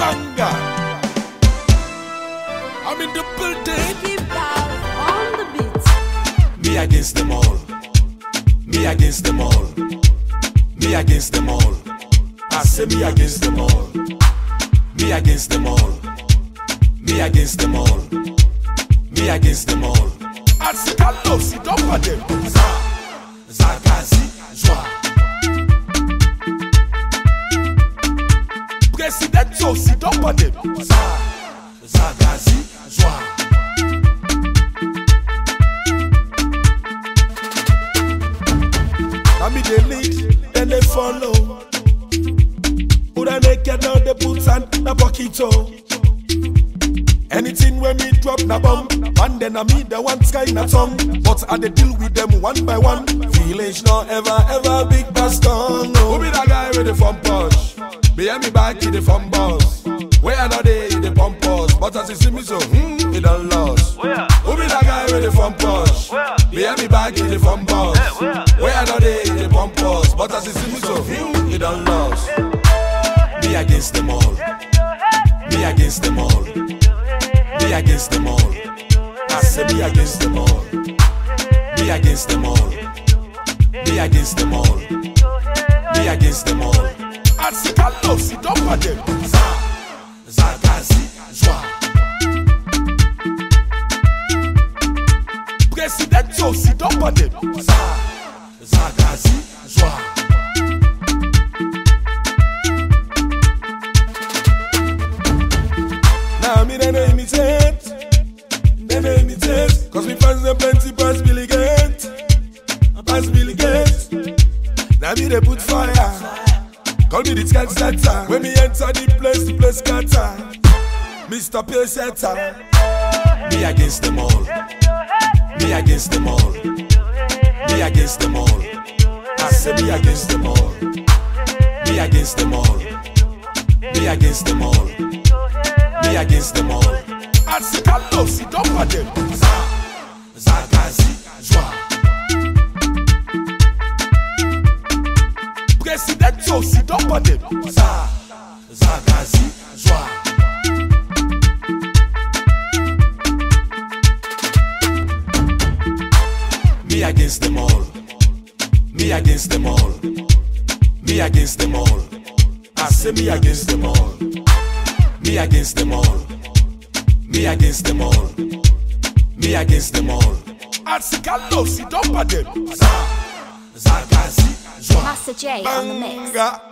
Banga. I'm in the building. Keep on the beat. Me against them all. Me against them all. Me against them all. I say me against them all. Me against them all. Me against them all. Me against them all. Asikalo si dopa dem. Za, zagazi, zwa. Presidento si dopa dem. Za, zagazi, zwa. Now me they lead, then they follow. Who da naked now they put and na pocket oh. Anything when me drop na bomb, and then I me the one sky na tongue. But I dey deal with them one by one. Village no ever ever big pastor. Who be that guy with the front push? Behind me back in the front boss. Where I know they the pump us, but as you see me so, hmm, it done lost. Who be that guy with the front push? Where? Behind me back in the front boss. Eh, where? Where they the pump us, but as you see me so, hmm, it done lost. Me against them all. Me against them all. Me against them all. I say me against them all. Me against them all. Me against them all. Me against them all. Za, zagazi. Za, zagazi, zwa. Now me imitate. Cause me fans them plenty pass Billy Gates, fire, call me the sky setter. When me enter the place, the place scatter. Mr. Pay Setter, me against them all, me against them all, me against them all. I say me against them all, me against them all, me against them all. Me against them all. I si dopa dem. Za, zagazi, zwa. Presidento si dopa dem. Za, zagazi, zwa. Me against them all. Me against them all. Me against them all. I say me against them all. Me against them all. Me against them all. Me against them all. Asikalo si dopa dem. Za, zagazi. Master J on the mix.